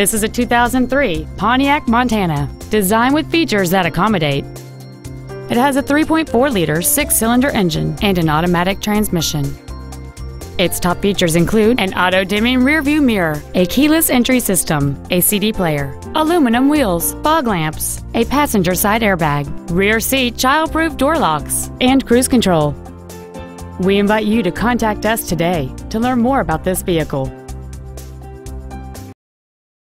This is a 2003 Pontiac Montana, designed with features that accommodate. It has a 3.4-liter six-cylinder engine and an automatic transmission. Its top features include an auto-dimming rearview mirror, a keyless entry system, a CD player, aluminum wheels, fog lamps, a passenger side airbag, rear seat child-proof door locks, and cruise control. We invite you to contact us today to learn more about this vehicle.